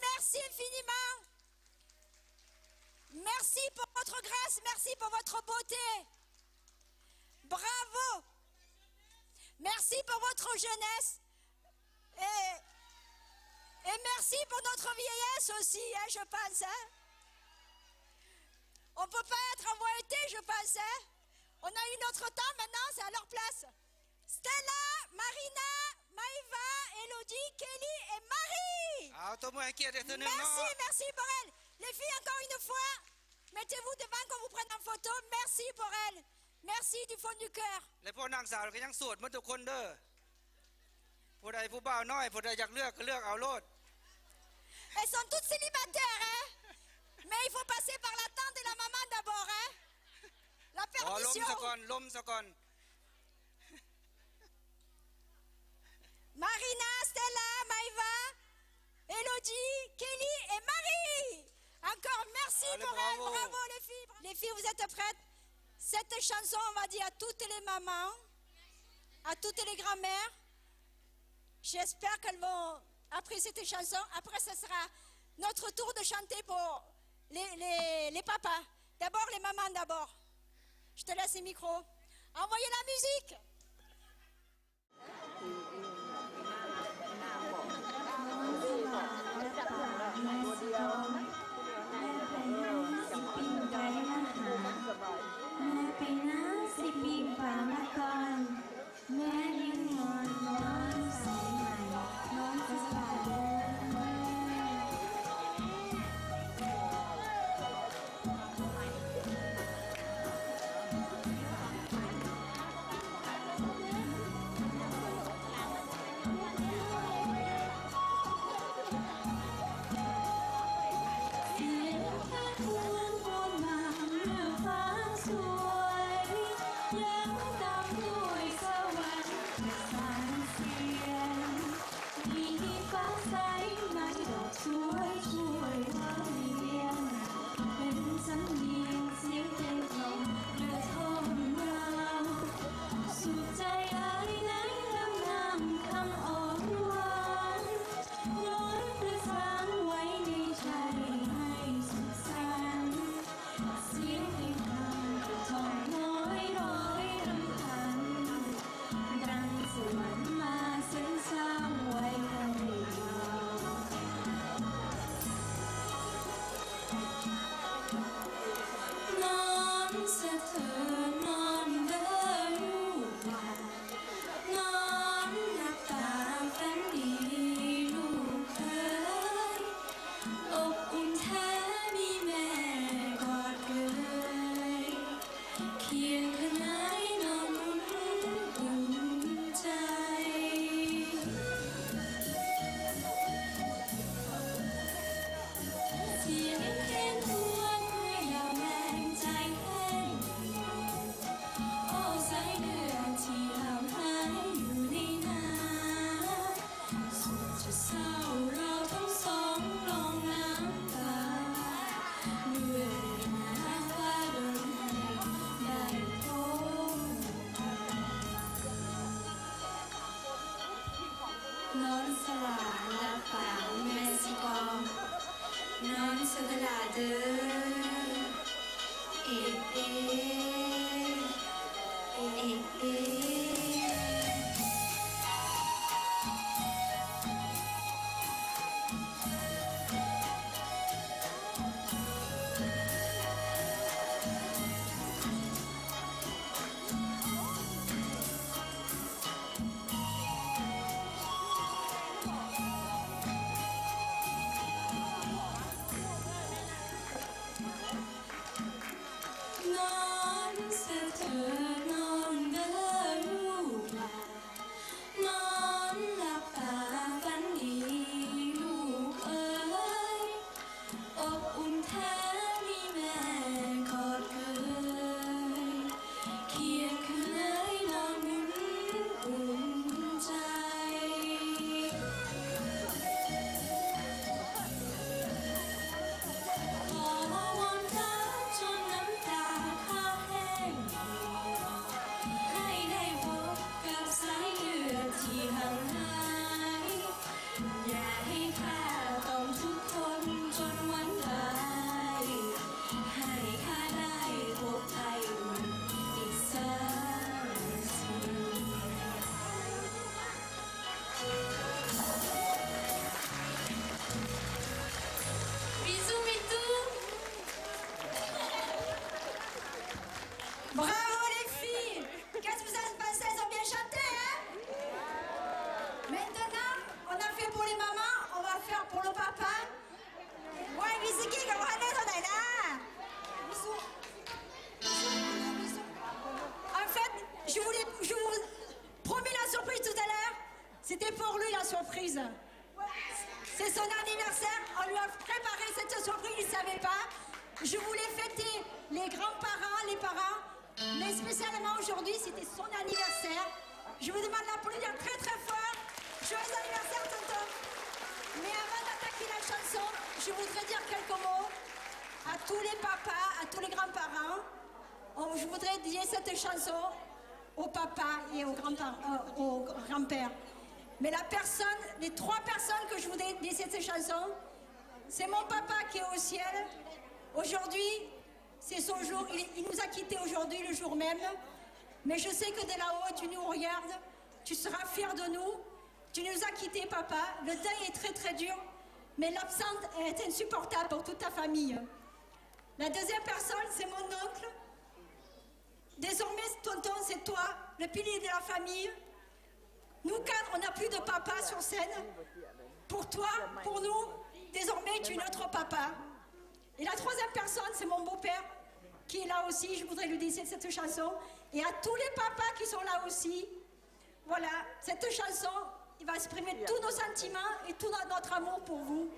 Merci infiniment. Merci pour votre grâce, merci pour votre beauté. Bravo. Merci pour votre jeunesse. Et, merci pour notre vieillesse aussi, hein, je pense. Hein. On ne peut pas être en été, je pense. Hein. On a eu notre temps, maintenant c'est à leur place. Stella, Marina, Maïva, Elodie, Kelly et Marie. เอาตัวมือให้เกียรติอีกตัวหนึ่งเนาะ Merci, merci pour elle. Les filles, encore une fois, mettez-vous devant qu'on vous prenne en photo. Merci pour elle. Merci du fond du cœur. และพวกนางสาวก็ยังโสวดเหมาทุกคนเด้อผู้ใดผู้บ่าวน้อยผู้ใดอยากเลือกก็เลือกเอาโลด Elles sont toutes célibataires, hein. Mais il faut passer par la tante et la maman d'abord, hein. La ขอล้ม permission. ซะก่อนล้มซะก่อน Marina, Stella, Maïva, Elodie, Kelly et Marie. Encore merci Allez, pour bravo. Bravo les filles. Les filles, vous êtes prêtes? Cette chanson, on va dire à toutes les mamans, à toutes les grand-mères. J'espère qu'elles vont apprécier cette chanson. Après, ce sera notre tour de chanter pour les, les- les papas. D'abord, les mamans d'abord. Je te laisse le micro. Envoyez la musique. Je voulais fêter les grands-parents, les parents, mais spécialement aujourd'hui, c'était son anniversaire. Je vous demande d'applaudir très très fort. Joyeux anniversaire, tonton. Mais avant d'attaquer la chanson, je voudrais dire quelques mots à tous les papas, à tous les grands-parents. Je voudrais dédier cette chanson au papa et aux grands-parents, euh, grands-pères. Mais la personne, les trois personnes que je voudrais dédier cette chanson, c'est mon papa qui est au ciel. Aujourd'hui, c'est son jour. Il, nous a quittés aujourd'hui, le jour même. Mais je sais que de là-haut, tu nous regardes. Tu seras fier de nous. Tu nous as quittés, papa. Le deuil est très, très dur. Mais l'absence est insupportable pour toute ta famille. La deuxième personne, c'est mon oncle. Désormais, tonton, c'est toi, le pilier de la famille. Nous quatre, on n'a plus de papa sur scène. Pour toi, pour nous, désormais, tu es notre papa. Et la troisième personne, c'est mon beau-père, qui est là aussi. Je voudrais lui dédier cette chanson. Et à tous les papas qui sont là aussi, voilà, cette chanson, il va exprimer tous nos sentiments et tout notre amour pour vous.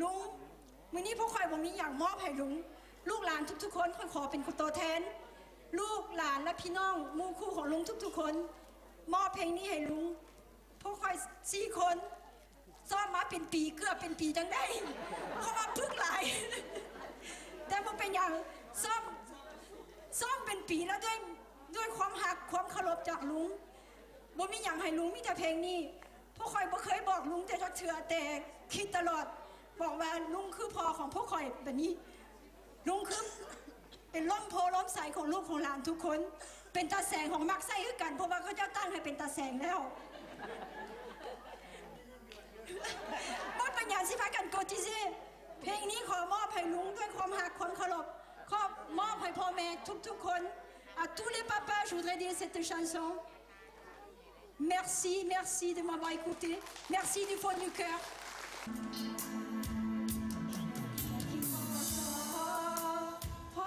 ลุงวันนี้พวกคอยผมมีอย่างมอบให้ลุง ลูกหลานทุกๆคนคอยขอเป็นตัวแทน ลูกหลานและพี่น้องหมู่คู่ของลุงทุกๆคน มอบเพลงนี้ให้ลุง พวกคอยสี่คน ซ้อมมาเป็นปีเกือบเป็นปีจังได้ เพราะว่าพึกหลาย แต่พอเป็นอย่างซ้อมซ้อมเป็นปีแล้วด้วยด้วยความหักความเคารพจากลุงบ่มีอย่างให้ลุงมีแต่เพลงนี้พวกคอยบ่เคยบอกลุงแต่จักเถื่อแต่คิดตลอด บอกว่าลุงคือพ่อของพวกคอยแบบนี้ ลุงคือเป็นล้มโพล้มใสของลูกของหลานทุกคน เป็นตาแสงของมักไส้คือกันเพราะว่าเขาเจ้าตั้งให้เป็นตาแสงแล้ว มดปัญญาสิพากันโกจิเซเพลงนี้ขอมอบให้ลุงด้วยความหักความเคารพขอมอบให้พ่อแม่ทุกๆคน à tous les papas je voudrais dire cette chanson Merci, merci de m'avoir écouté. Merci du fond du cœur. พ่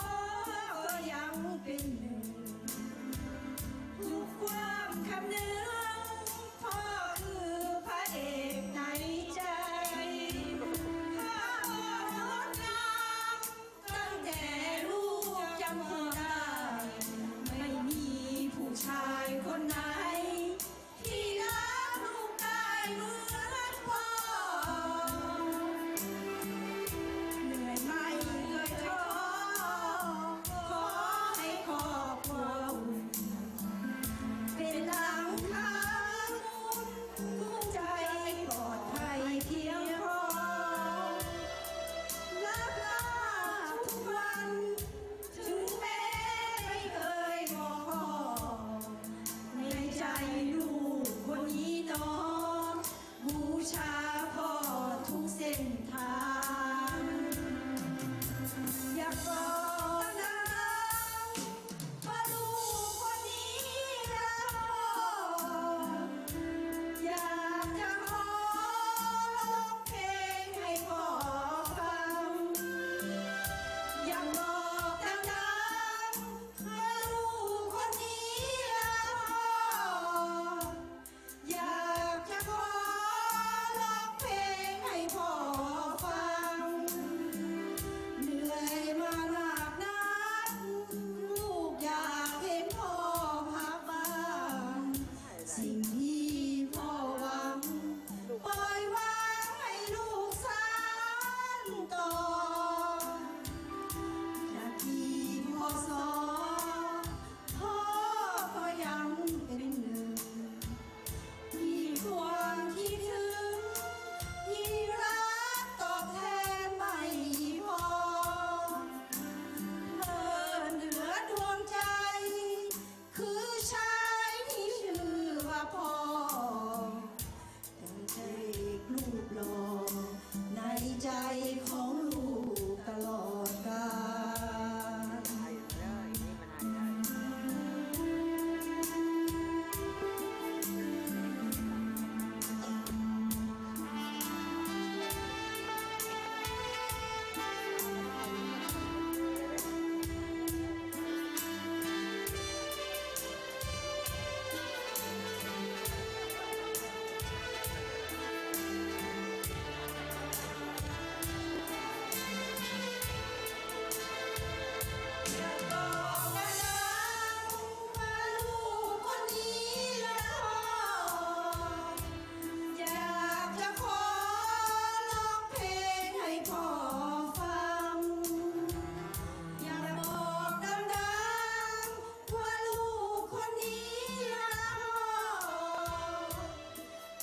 พ่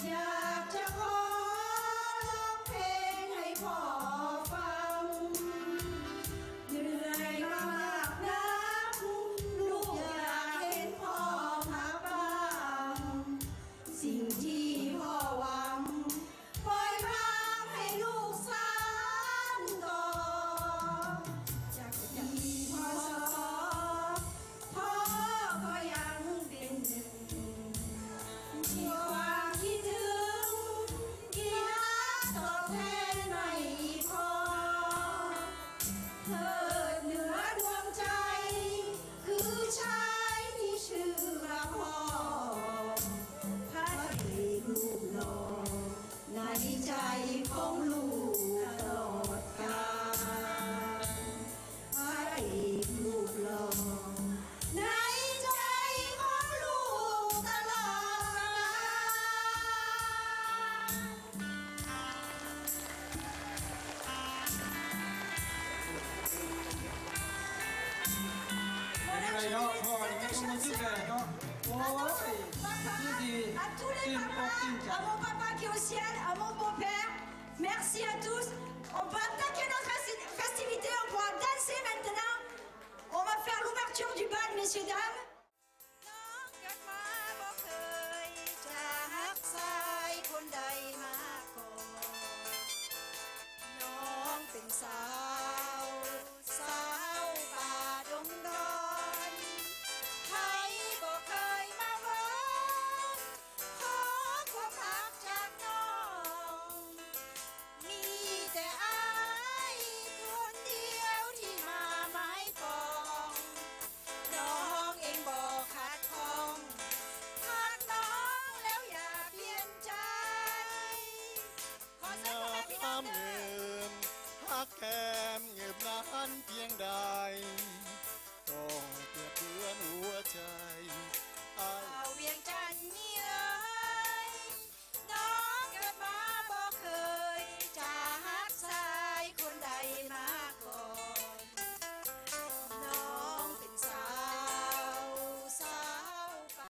Yeah. à mon beau-père. Merci à tous. On va attaquer notre festivité, on pourra danser maintenant. On va faire l'ouverture du bal, messieurs, dames.